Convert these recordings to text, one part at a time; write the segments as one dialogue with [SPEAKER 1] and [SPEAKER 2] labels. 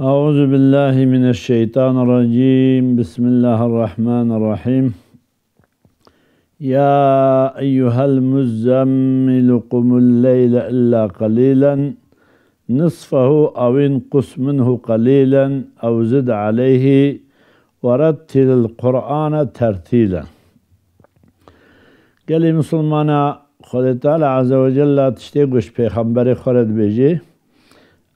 [SPEAKER 1] أعوذ بالله من الشيطان الرجيم. بسم الله الرحمن الرحيم. يا أيها المزمل قم الليل إلا قليلا. نصفه أو انقص منه قليلا أو زد عليه ورتل القرآن ترتيلا. قال مسلمانا خود تعالى عز وجل تشتيقش پیغمبر خورد بيجي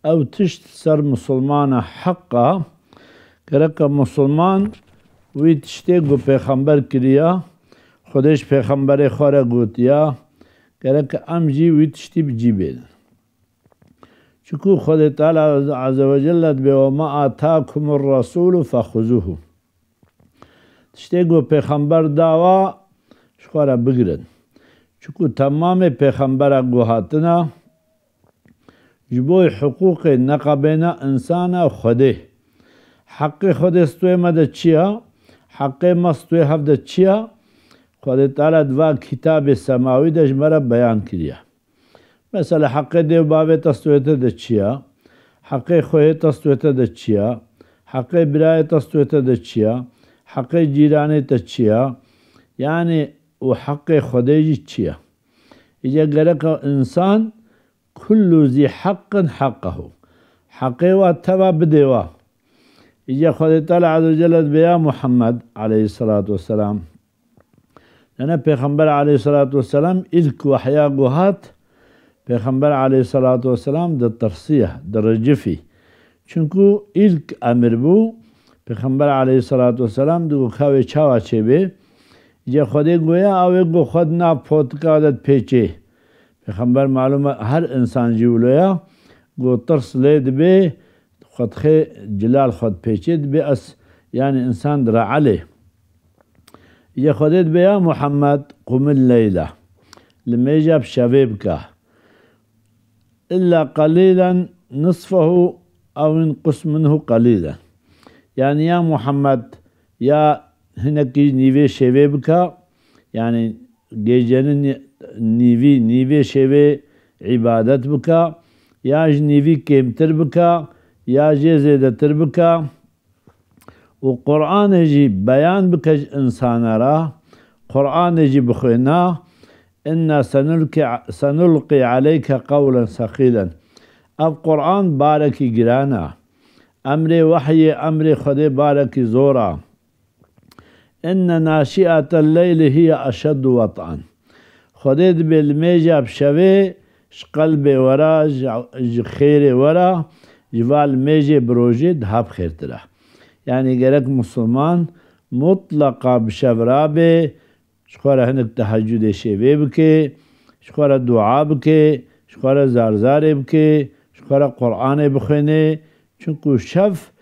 [SPEAKER 1] او تشت سر مسلمان حقا کرک مسلمان وی تشتیگو پیغمبر کریا خودش پیغمبر خوره گوتیا کرک ام جی وی تشتی بجی بید چکو خود تعالی عز وجل به ما آتاکم الرسول فخذوه تشتیگو پیغمبر داوا شخوره بگرن چکو تمام پیغمبر گوهاتنا جبوی حقوق نقبنا انسان خوده حق خود استوی مده چیا؟ حق مستوی هفته چیا؟ خود تعالی دوا کتاب سماوی دش مرا بیان کردیا. مثلا حق دیو بابه تستویت ده چیا؟ حق خوی تستویت ده چیا؟ حق برای تستویت ده چیا؟ حق جیرانی ته چیا؟ یعنی و حق خودی چیا؟ ایجا گرک انسان كل ذي حق حقه. حقه واتبع بدوا إجا خد تعالى عز وجل بيا محمد عليه الصلاة والسلام. لأن پیغمبر عليه الصلاة والسلام إلك وحيا قهات پیغمبر عليه الصلاة والسلام در ترسيه در رجفي. چونکو إلك أمر بو پیغمبر عليه الصلاة والسلام دو خاوه چاوا چه بي إجا خده گویا آوه گو خود نا پوتکا دد پیچه. پیغمبر معلومة هر انسان جولویا گو ترس لید به خود خی جلال خود پیچید به اس یعنی انسان در علی. یا خودت به یا محمد قم اللیله لما يجاب شبيبك إلا قليلا نصفه أو انقص منه قليلا يعني يا محمد يا هناك نيفي شبيبك يعني جيجنن نیوی نیوی شوی عبادت بکا یا نیوی کمتر بکا یا جه زیدتر بکا. و قرآن جی بیان بکج انسان را. قرآن جی بخوینا إنا سنلقي, سنلقي عليك قولا ثقيلا اب قرآن بارکی گرانا أمر وحی أمر خود بارکی زورا. إن ناشئة الليل هي أشد وطئا. خودت بالميجا بشوي قلب ورا خير ورا جوال ميجي بروجي دهاب خير ترى يعني جرك مسلمان مطلقا بشبرابه شخورا هنك تهجد شبه بكي شخورا دعا بكي شخورا زارزار بكي شخورا قرآن بخيني چونكو شف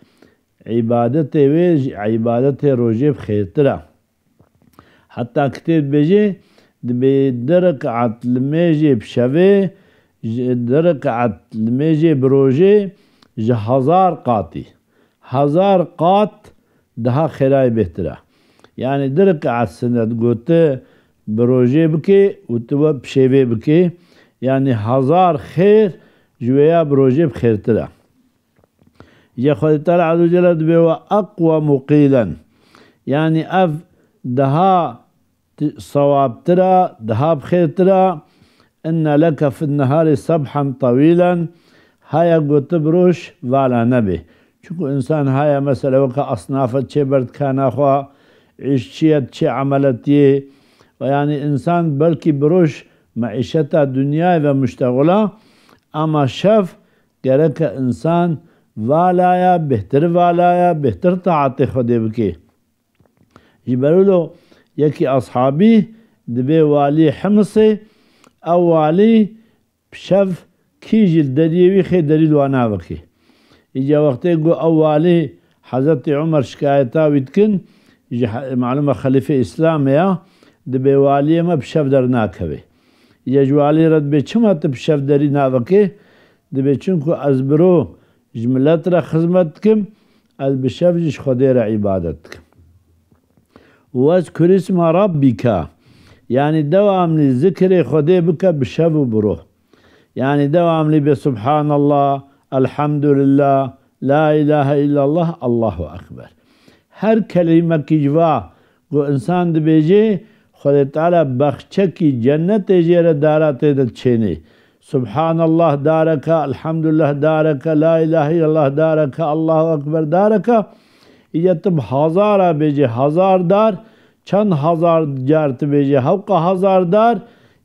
[SPEAKER 1] عبادت وي عبادت روجه بخير ترى حتى كتب بيجي دركعت الميجي بشوي دركعت الميجي بروجي هزار قاتي هزار قات دها خيراي بهترا يعني دركعت سنة قلت بروجي بكي وتوا بشوي بكي يعني هزار خير جويا بروجي بخير ترا يا خد تعالى عز وجل بوا أقوى مقيلا يعني أف دها صواب ترى ذهاب خير ترى. إن لك في النهار صبحا طويلا. هاي قلت بروش والا نبي. چونكو إنسان هاي مثلا وكا أصناف چه برد كان أخوا عيشيت چه عملتي ويعني إنسان بلكي بروش معيشتا دنيا ومشتغلة أما شاف گرك إنسان والايا بهتر والايا بهتر طاعت خده بكي. جبرولو یکی اصحابی دبی والی حمصه أو والی شف کیجی دریوی خی دلیل وأنا بکی ایجا وقتی گو أو والی حضرت عمر معلومه خلیفه اسلام یا دبی والی ناکوی. ایجا جوالی رد به چما تا بشف دری ناوکی؟ دبی چونکو را خدمت کم از بشف جش خودی را عبادت کم. واذكر اسم ربك. يعني دوام لذكر خدي بك بشب بروح. يعني دوام لي بسبحان الله الحمد لله لا إله إلا الله الله أكبر هر كلمة كجوا گو انسان دبیجه خود تعالی بخچه کی جنت جیر دارات دچینه سبحان الله دارك الحمد لله دارك لا إله إلا الله دارك الله أكبر دارك يتب هزار بيجي هزار دار چند هزار جارت بيجي حوق هزار دار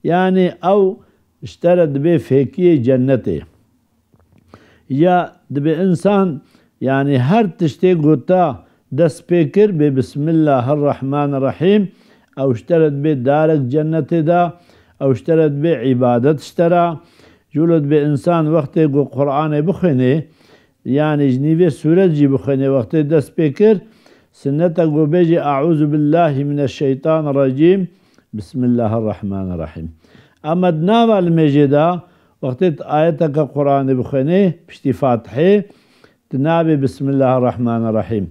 [SPEAKER 1] يعني أو اشترى دبي فيكي جنتي يا دبي إنسان يعني هر تشتي قوتا دس بيكر بسم الله الرحمن الرحيم أو اشترت بي دارك جنتي دا أو اشترت بي عبادت اشترى جولد به يعني جنيفي سورة جي بخونه وقتی دست بكر سنة گو بيجي أعوذ بالله من الشيطان الرجيم بسم الله الرحمن الرحيم أما دناوا المجدا وقتی آيتك قرآن بخونه بشتي فاتحه تنابي بسم الله الرحمن الرحيم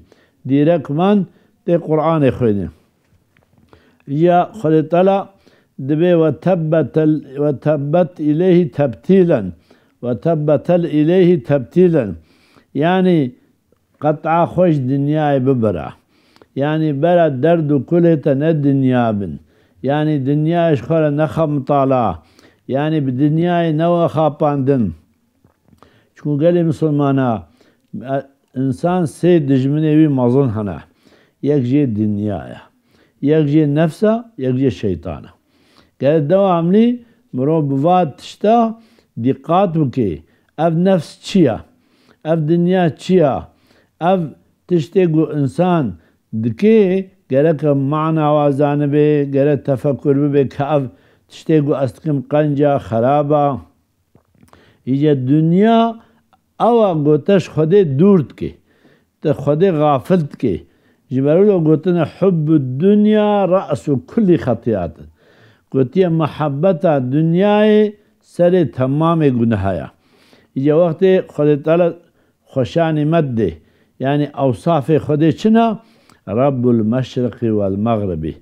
[SPEAKER 1] ديرك من تي قرآن خونه يا خلي طلع دبي وتبت وتبت إليه تبتيلا وتبت إليه تبتيلا يعني قطع خوش دنيا ببرع يعني برا درد كله تند دنيا بن. يعني دنيا اشخر نخم طالع يعني بدنيا نوا خاپاندن. چون قال مسلمانا انسان سي دجمنه وي مظن هنا يك جي دنيا يك جي نفسه يك جي شيطانه که دواملی مرو بواد تشتا دقات بکی اف نفس چیه؟ ev dünya çiya? Ev tiştek bu insan dike gerek e mana vazanı be, gerek tefekkür be ki ev tiştek bu astkim kanca, haraba. İyice dünya اوا گوتش خود دورد که تا خود غافلت که جبرولو گوتن حب الدنیا رأس و کلی خطیات گوتی محبت دنیای سر تمام گناهایا اینجا وقت خود تعالی خوشانی مد ده یعنی اوصاف خود چنا؟ رب المشرق والمغربی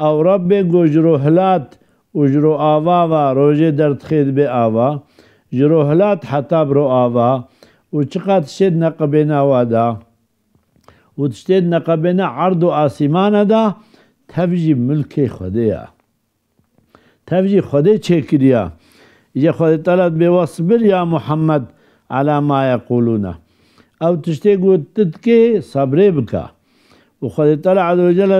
[SPEAKER 1] أو رب گوجرو هلات وجرو آوا و روژه درد خید به آوا. جرو هلات حتاب رو آوا. و چقدر شد نقبنا وادا و تشتید نقبنا عرض و آسیمان دا؟ تبجی ملک خودیا تفجي خده چكريا يجي خده طلب بوصبر يا محمد على ما يقولون أو تشتي تدكي صبري بك وخده طلع عز وجل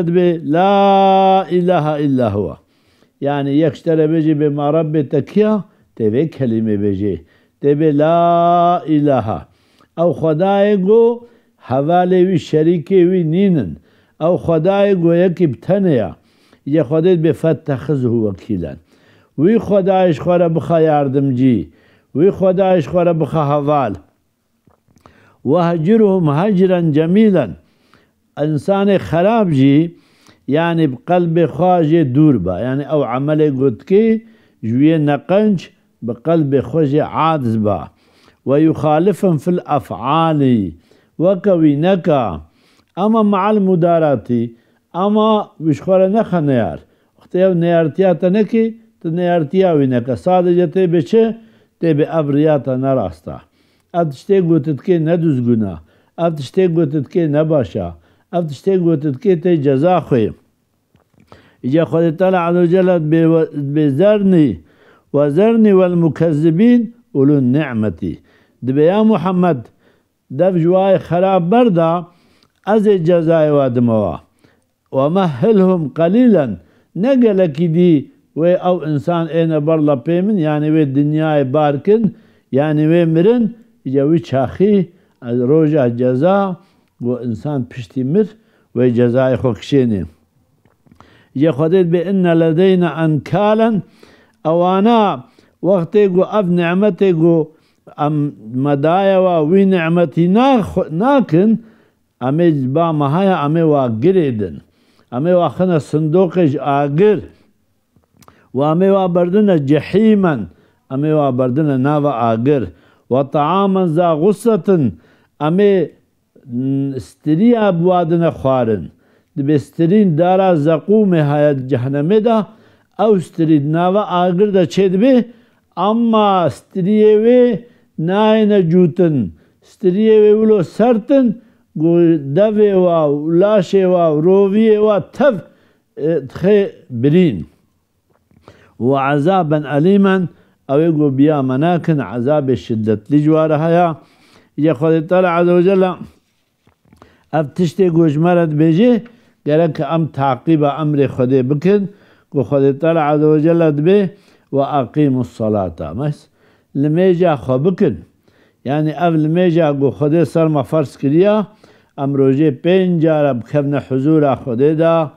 [SPEAKER 1] لا اله الا هو. يعني يكشتر بيجي بما ربي تكيا تبي كلمة بيجي تبي لا اله. أو خداي گو حواله وی شریکی وی نینن. أو خدای گو یکی بتنیا یه خودت به فتخذه وکیلا وی خدایش خوره بخوا یاردمجی وی خدایش خوره بخوا حوال. وهجرهم هجرا جميلا. إنسان خراب جي يعني بقلب خواجه دور با يعني أو عمل قد كي جوية نقنج بقلب خواجه عادز با. ويخالفهم في الأفعال وكوي نكا أما مع المدارات اما وشخوره نخه نیار. وقتی أو نیارتیا تا نکی تو نیارتیا وی نکه. به چه نراستا. ئەف شتێک گوتتکێ نەدوزگونا ئەف شتێک گوتتکێ نەباشە ئەف شتێک گوتتکێ تی جەزا خوێ جا خۆتەلا عەجلت بێزەرنی وەزەرنی وەمکەزبین ولون نعمەتی. دبیا محەممەد دەف جوای خراپ بەردا ئەزێ جەزایەوە دمەوە. وەمە هەلهم قەلیلەن نەگەلەکی دی وێ ئەو ئینسان ئێنە بەر لە پێ من یانەوێ دنیای بارکن یانەوێ مرن دنيا باركن يعني و مرن يجوي شاخي روجا جزاء و انسان پشتي مر و جزاء خوكشيني يا خديت بان لدينا انكالا اوانا وقتي جو اب نعمتي جو ام مدايا وي نعمتي ناكن امي با مهايا امي واقريدن امي واخنا صندوقش آگر و امي وابردن جحيما امي وابردن ناوا آگر و طعاما ذا غصة امي استريا بوادن خوارن دبسترين دارا زقوم هاي جهنم ده أو استريد ناوا آگر ده چه دبي اما استريه وي ناين جوتن. ستریه وی ولو سرتن گو دوی و لاشه و روویه و تف تخي برين وعذابا أو يقول بيا مناكن عذاب الشدة. لجوارها يا يا خذ تعالى عز وجل أب تشتي مرد بيجي قالك أم تعقيب أمر خدي بكن. وخذ تعالى عز وجل دبي وأقيموا الصلاة. مس لميجا خبكن يعني أب لميجا قو خدي صار ما فرس كريا أم روجي بين جارب خبنا حضور خدي دا.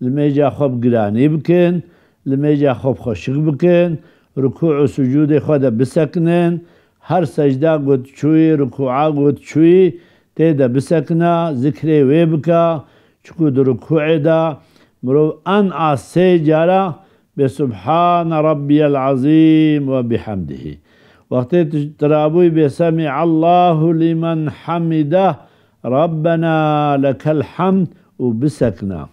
[SPEAKER 1] لميجا خب گرانی بکن لميجا خب خشک بکن. ركوع و سجود خود بسکنن هر سجده گوت چوی رکوعا گوت چوی تيدا بسكنا ذكري ويبكا چكو در ركوع دا. مرو أن آسي جارا بسبحان ربي العظيم وبحمده وقت ترابوي بسمع الله لمن حمده ربنا لك الحمد وبسكنا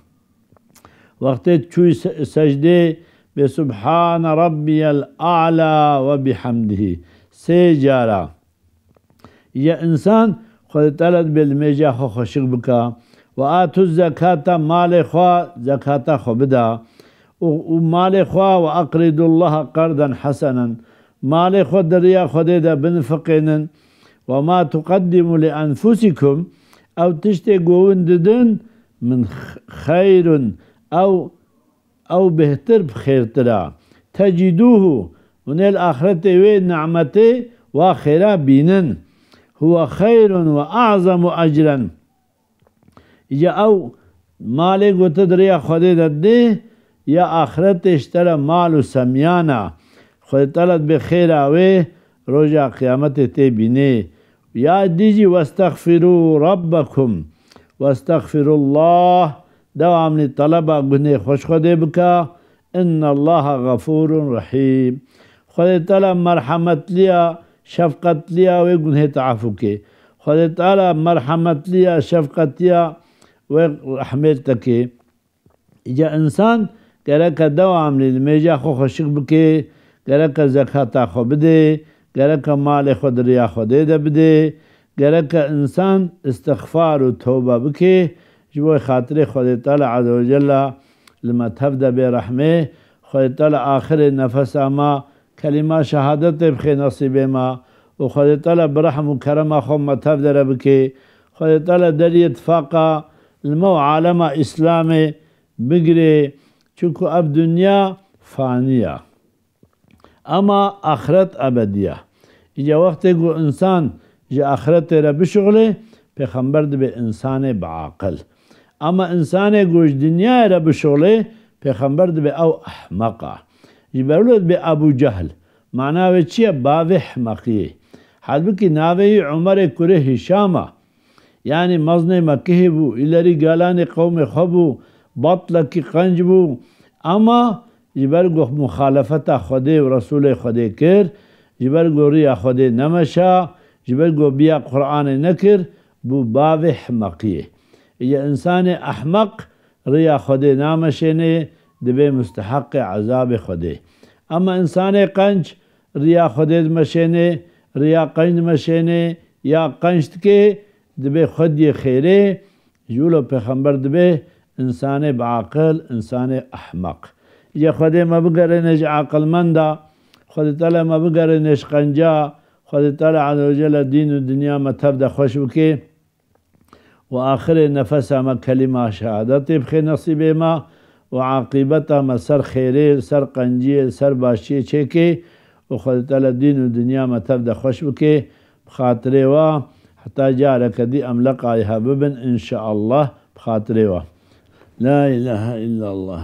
[SPEAKER 1] وقت چوي سجده بسبحان ربي الأعلى وبحمده. سيجارا يا إنسان خود تلد بالميجا خو خشق بكا. وآتوا الزكاة مال خوا زكاة خو بدا. ومال خوا وأقرضوا الله قرضا حسنا. مال خو دريا خديدا بنفقين وما تقدموا لأنفسكم أو تشتي ددن من خير أو أو بهتر بخير ترى تجدوه من الآخرة وين نعمته وخيرا بينن هو خير وأعظم أجرا يا أو مالك وتدري خدي دده يا آخرت اشترى مال سميانا خد طلت بخير اوه رجع قيامت تي بيني يا ديجي واستغفروا ربكم واستغفروا الله دوام طلبه گنه خوش خوده بکا إن الله غفور رحیم خود تعالی مرحمت لیا شفقت لیا و گنه تعفو که خود تعالی مرحمت لیا شفقت لیا و رحمت که اجا إنسان گره که دوام لی میجا خو بکه گره که زکات خو گره که مال خود ریا خوده ده بده گره که إنسان استغفار و توبه جبو خاطر خود تعالی عز وجل لما تبدا برحمه خود تعالی آخر نفس ما كلمة شهادت بخي نصيب ما. وخود تعالی برحم و کرم خو متبدا ربكي خود تعالی در اتفاقا المو عالم اسلام بگره چونکو اب دنیا فانیه. اما آخرت ابدیه. اجا وقتی گو انسان جا آخرت را بشغله پیغمبر به انسان بعاقل. اما انسان گوش دنیا را بشغله پیغمبر به أو احمقه. جبرلود به ابو جهل. معناه چیه؟ باوی احمقیه حالبکی ناوی عمر کره هشامه. يعني مزن مكه بو إلري قالان قوم خبو بطلك قنج بو. أما جبرگو مخالفت خده و رسول خده کر جبرگو ریا خده نمشا. جبرگو بیا قرآن نکر. بو باب حمقیه یه انسان احمق ریا خود نامشینه دبه مستحق عذاب خوده اما انسان قنج ریا خود مشینه ریا قنج مشینه یا قنجت کې دبه خود یې خیره یولو پیغمبر دبه انسان بعقل انسان احمق. یا خود مبگرنش عقل منده خود تعالی مبگرنش قنجا خود تعالی عزوجل دین و دنیا مطلب ده خوش وکي وآخر نفس ما كلمة شهادت بخي نصيب ما وعاقبتها ما سر خيري سر قنجي سر باشي چيكي وخذت الدين والدنيا ما تبدا خوش بكي بخاطري وا حتى جارك دي أملق عليها ببن إن شاء الله بخاطري لا إله إلا الله.